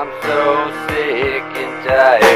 I'm so sick and tired.